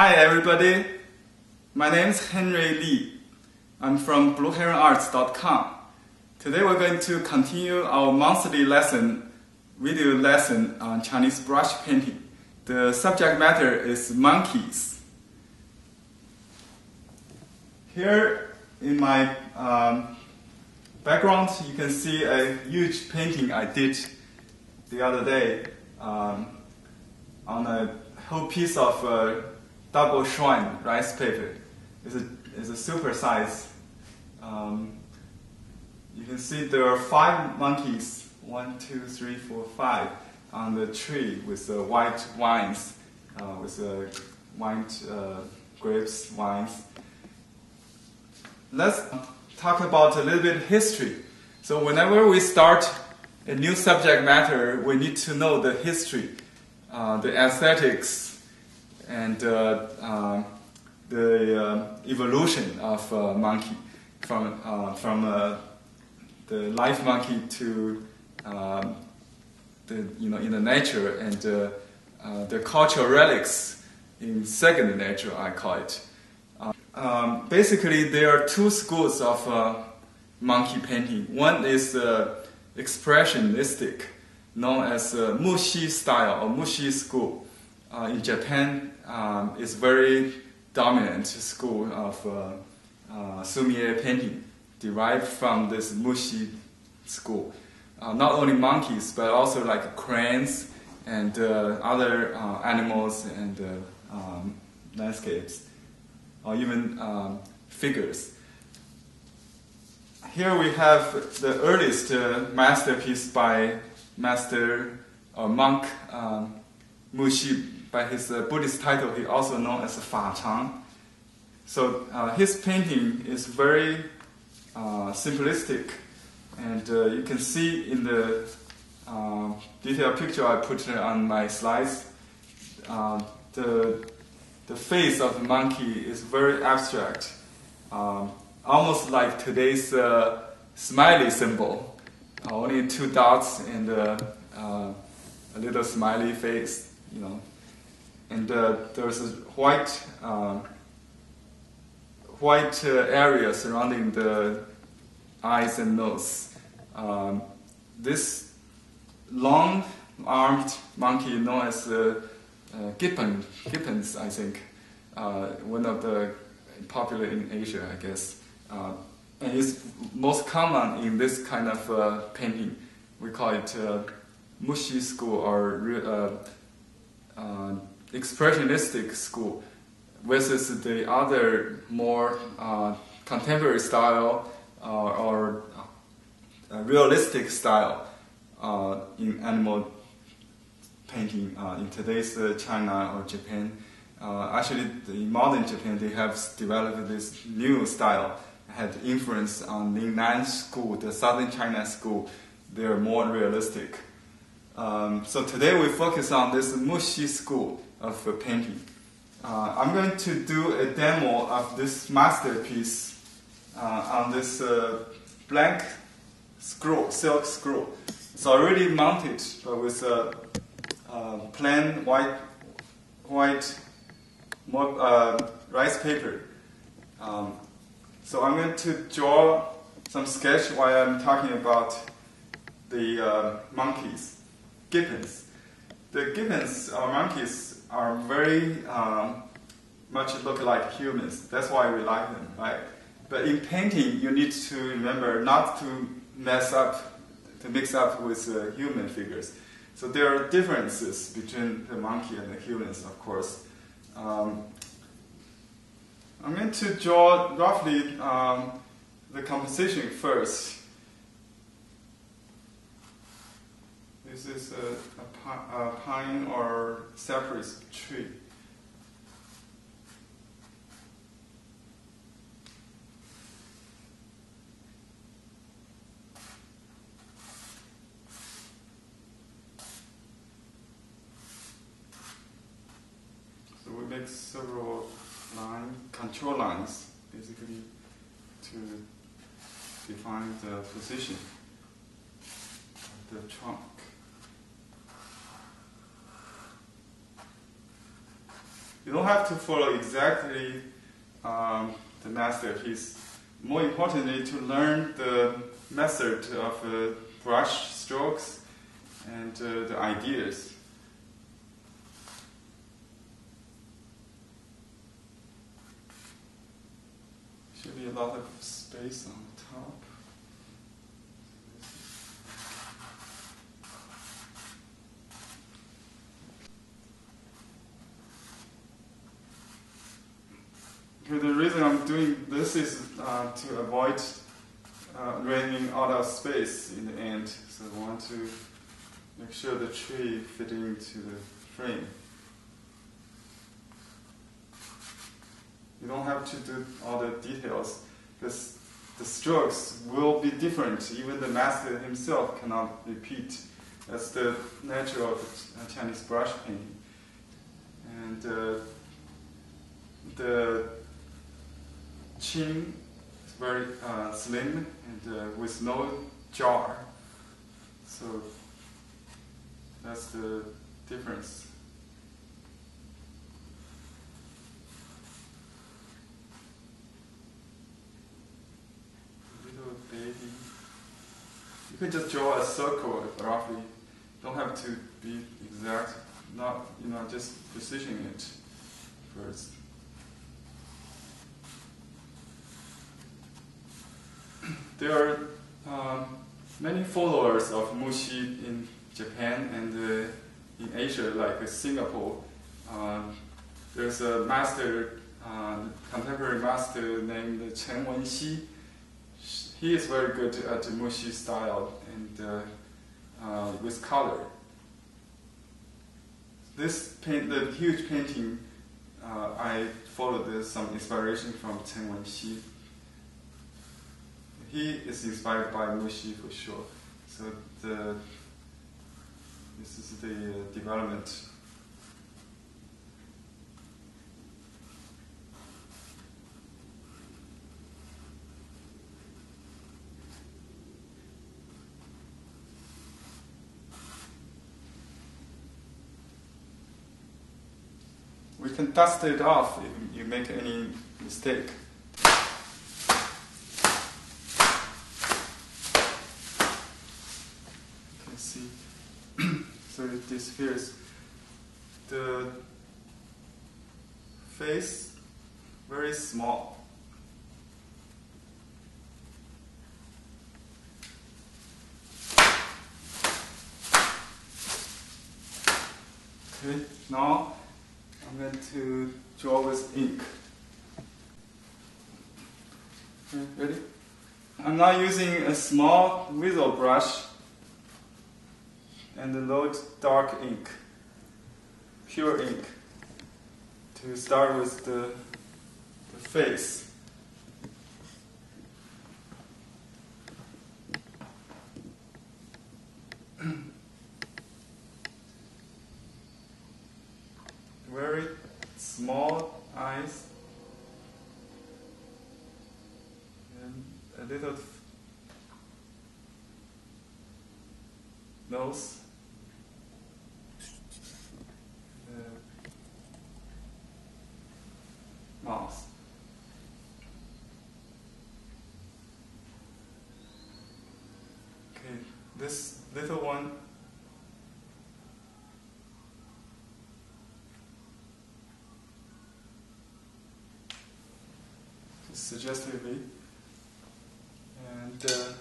Hi everybody, my name is Henry Li. I'm from BlueHeronArts.com. Today we're going to continue our monthly lesson, video lesson on Chinese brush painting. The subject matter is monkeys. Here in my um, background, you can see a huge painting I did the other day um, on a whole piece of uh, double Shuen rice paper. It's a, it's a super size. Um, you can see there are five monkeys, one, two, three, four, five, on the tree with the white wines, uh, with the white uh, grapes wines. Let's talk about a little bit history. So whenever we start a new subject matter, we need to know the history, uh, the aesthetics, and uh, uh, the uh, evolution of monkey from from the live monkey to the you know in the nature and the cultural relics in second nature I call it. Um, basically, there are two schools of monkey painting. One is expressionistic, known as uh, Mu Qi style or Mu Qi school. Uh, in Japan, um, is very dominant school of uh, uh, Sumi-e painting, derived from this Mu Qi school. Uh, not only monkeys, but also like cranes and uh, other uh, animals and um, landscapes, or even um, figures. Here we have the earliest masterpiece by master or monk um, Mu Qi by his uh, Buddhist title, he also known as Fa Chang. So uh, his painting is very uh, simplistic, and uh, you can see in the uh, detailed picture I put on my slides, uh, the the face of the monkey is very abstract, um, almost like today's smiley symbol, only two dots and a little smiley face, you know and uh, there's a white uh, white uh, area surrounding the eyes and nose. Um, this long-armed monkey known as uh, uh, gibbon, gibbons, I think, uh, one of the popular in Asia, I guess. Uh, and it's most common in this kind of uh, painting. We call it uh, Mu Qi school or expressionistic school versus the other more uh, contemporary style uh, or uh, realistic style uh, in animal painting uh, in today's China or Japan. actually, in modern Japan, they have developed this new style, had influence on the Nan school, the southern China school. They are more realistic. Um, so today we focus on this Mu Qi school of painting. Uh, I'm going to do a demo of this masterpiece uh, on this uh, blank scroll, silk scroll. It's already mounted with a plain white, white uh, rice paper. Um, so I'm going to draw some sketch while I'm talking about the uh, monkeys, gibbons. The gibbons or monkeys are very um, much look like humans. That's why we like them, right? But in painting, you need to remember not to mess up, to mix up with uh, human figures. So there are differences between the monkey and the humans, of course. Um, I'm going to draw roughly um, the composition first. This is a, a pine or cypress tree. So we make several line control lines basically to define the position of the trunk. You don't have to follow exactly um, the master. He's more importantly to learn the method of uh, brush strokes and uh, the ideas. Should be a lot of space on the. Reason I'm doing this is uh, to avoid uh, running out of space in the end. So I want to make sure the tree fit into the frame. You don't have to do all the details. This, the strokes will be different. Even the master himself cannot repeat. That's the nature of Chinese brush painting. And uh, the chin is very uh, slim and uh, with no jar. So that's the difference. Little baby. You can just draw a circle roughly. Don't have to be exact. Not you know just precision it first. There are um, many followers of Mu Qi in Japan and uh, in Asia, like uh, Singapore. Um, there's a master, uh, contemporary master named Chen Wenxi. He is very good at Mu Qi style and uh, with color. This paint, the huge painting, I followed some inspiration from Chen Wenxi he is inspired by Mu Qi for sure. So the this is the uh, development. We can dust it off if you make any mistake. disappears. The face very small. Okay, now I'm going to draw with ink. Okay, ready? I'm now using a small weasel brush and load dark ink, pure ink, to start with the, the face. Very small eyes and a little nose. mouth. Okay, this little one. Suggestively and uh,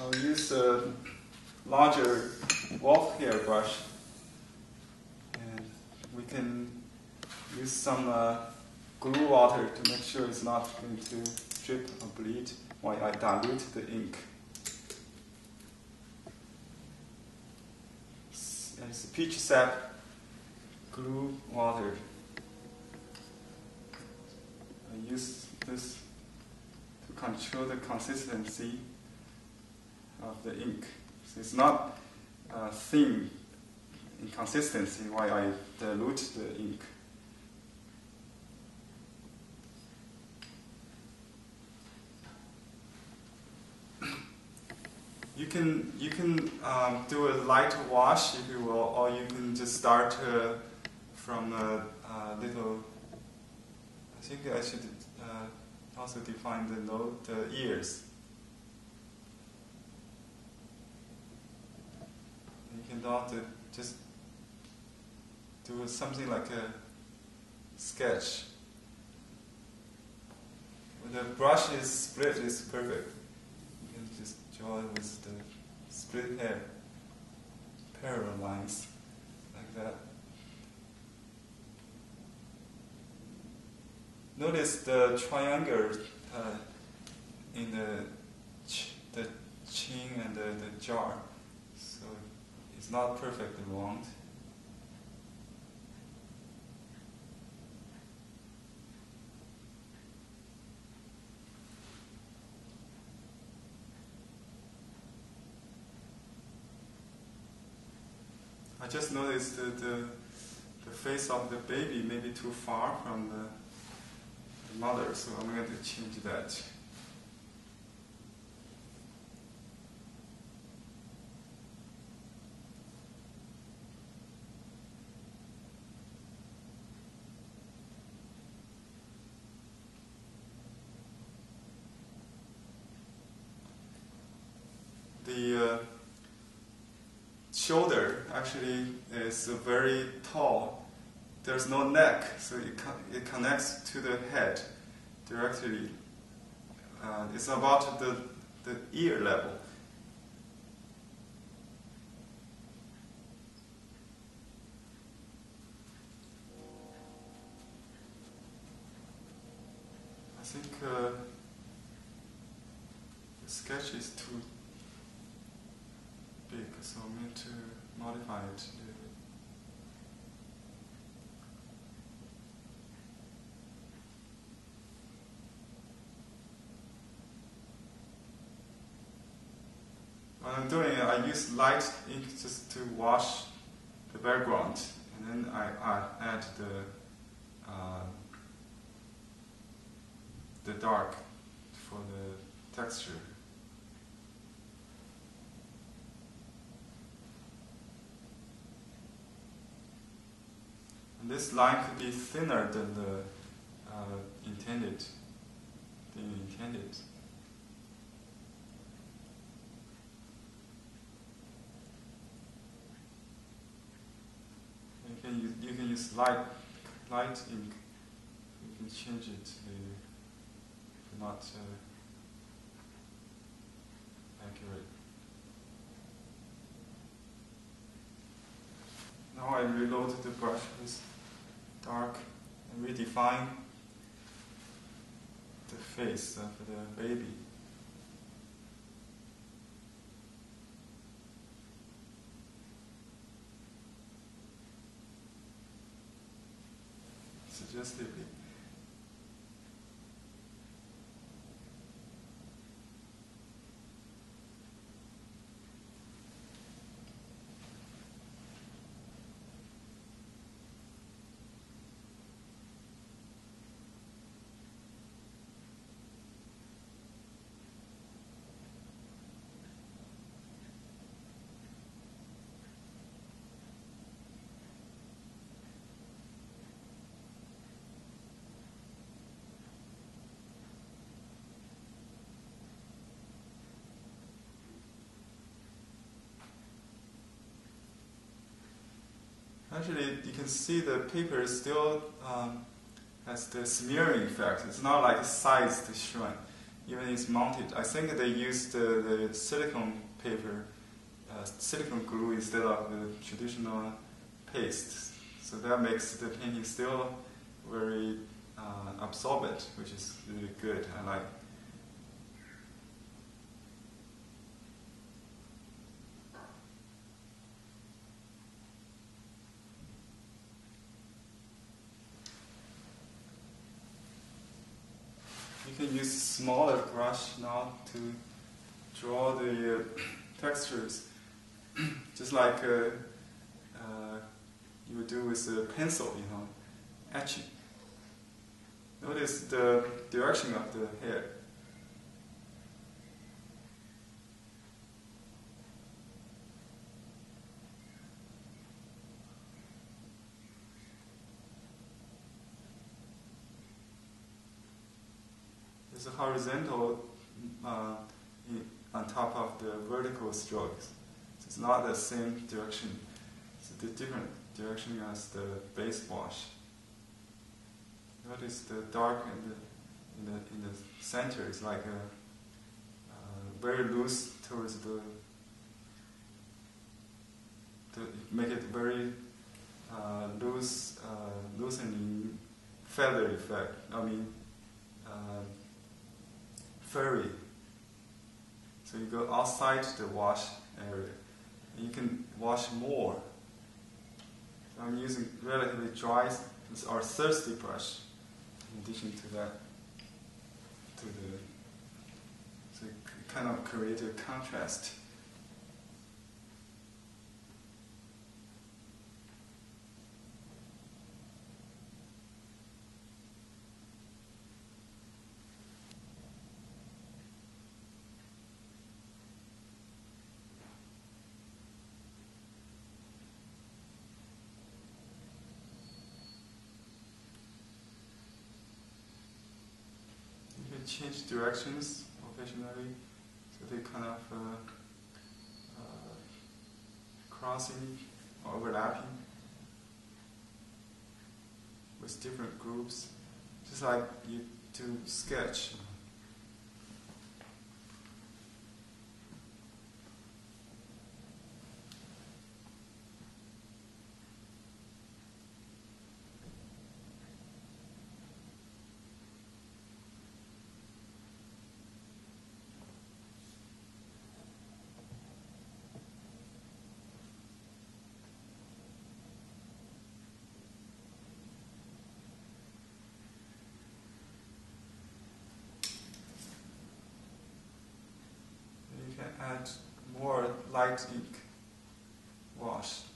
I'll use a larger wolf hair brush and we can use some uh, glue water to make sure it's not going to drip or bleed while I dilute the ink. It's peach sap glue water. I use this to control the consistency of the ink. So it's not uh, thin in consistency while I dilute the ink. you can you can um, do a light wash if you will, or you can just start uh, from a, uh, little. I think I should uh, also define the note, the ears. You cannot uh, just do something like a sketch. When the brush is split, it's perfect. It with the split hair, parallel lines, like that. Notice the triangle uh, in the ch- the chin and the, the jar, so it's not perfectly round. I just noticed that the, the face of the baby may be too far from the, the mother, so I'm going to change that. The uh, shoulder actually is very tall. There's no neck, so it, it connects to the head directly. Uh, it's about the, the ear level. I think uh, the sketch is too so I'm going to modify it. When I'm doing it, I use light ink just to wash the background, and then I, I add the uh, the dark for the texture. And this line could be thinner than the uh, intended, the intended. You can use, you can use light light ink. You can change it if not uh, accurate. Now I reload the brush with dark and redefine the face of the baby. Suggestively. Actually, you can see the paper still um, has the smearing effect. It's not like sized Shuen, even it's mounted. I think they used the, the silicone paper, uh, silicone glue instead of the traditional paste. So that makes the painting still very uh, absorbent, which is really good. I like. You can use smaller brush now to draw the uh, textures, just like uh, uh, you would do with a pencil, you know, etching. Notice the direction of the hair. Horizontal uh, on top of the vertical strokes. So it's not the same direction. It's the different direction as the base wash. Notice the dark in the in the in the center is like a uh, very loose towards the to make it very uh, loose, uh, loosening feather effect. I mean, uh, furry. So you go outside the wash area, and you can wash more. So I'm using relatively dry or thirsty brush in addition to that, to the so kind of create a contrast. Change directions occasionally, so they kind of uh, uh, crossing or overlapping with different groups, just like you do sketch. add more light ink wash.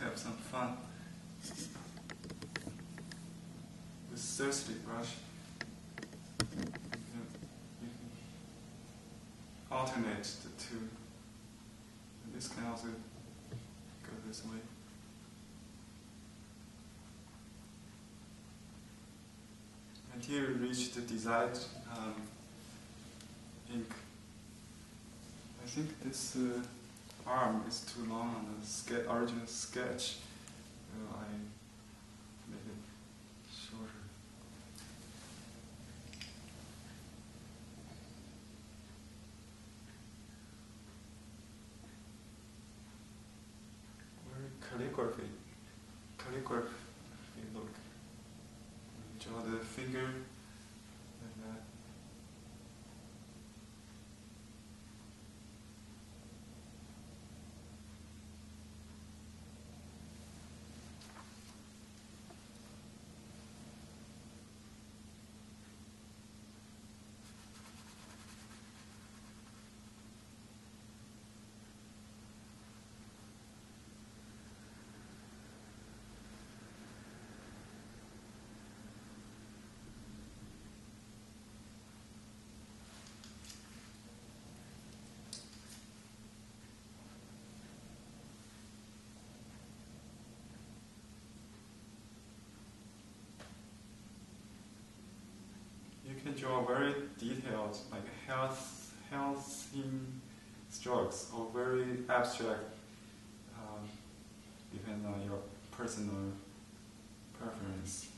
Have some fun with thirsty brush. You can, you alternate the two. And this can also go this way. And here we reach the desired um, ink. I think this uh, arm is too long on the ske- original sketch. I made it shorter. Very calligraphy. Calligraphy look. Draw the finger and that. You can draw very detailed, like health, healthy strokes, or very abstract, um, depending on your personal preference.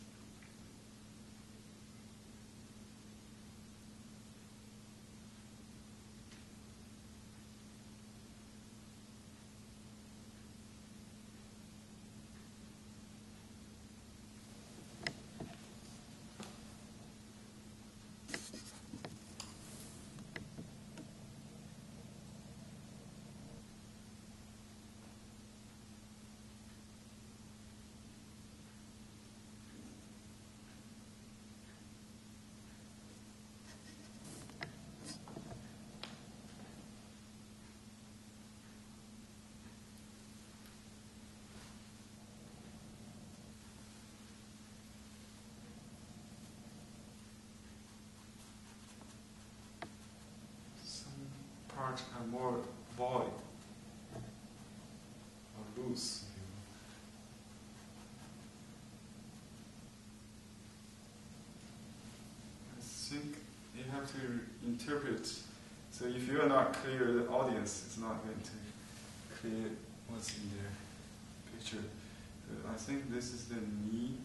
Part are more void or loose. I think you have to interpret. So if you are not clear, the audience is not going to clear what's in their picture. I think this is the knee.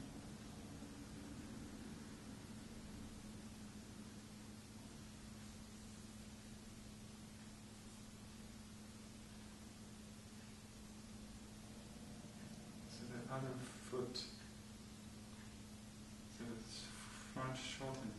So the other foot, so it's front shortened.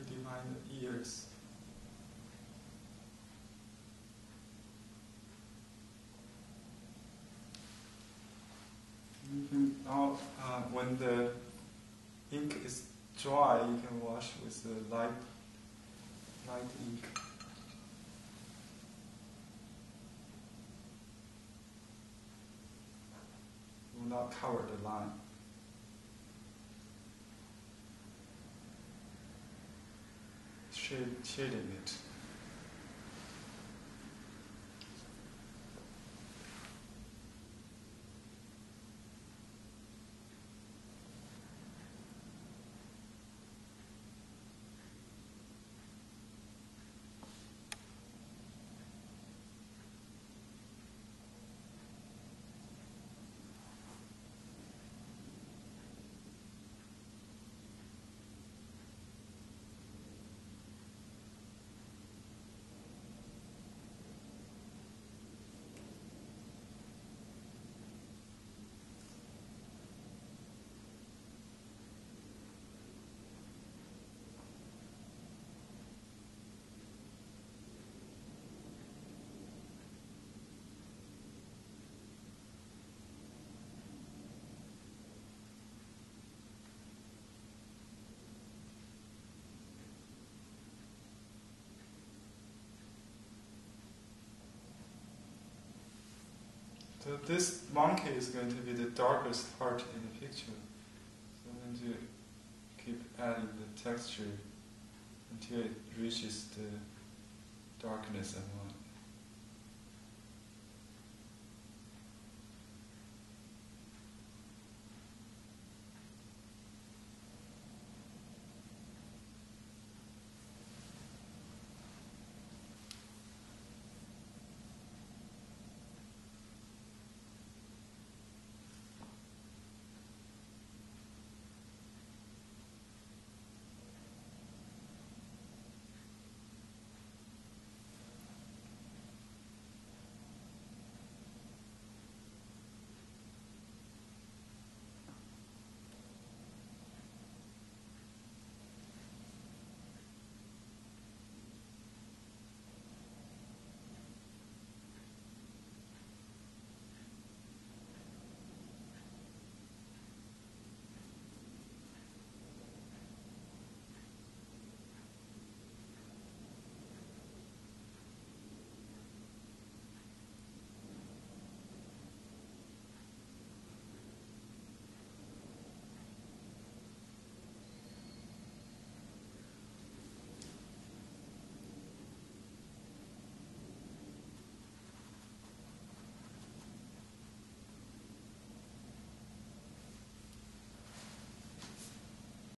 redefine the ears. You can uh, when the ink is dry, you can wash with the light, light ink. Will not cover the line. Shade, shading it. So this monkey is going to be the darkest part in the picture. So I'm going to keep adding the texture until it reaches the darkness I want.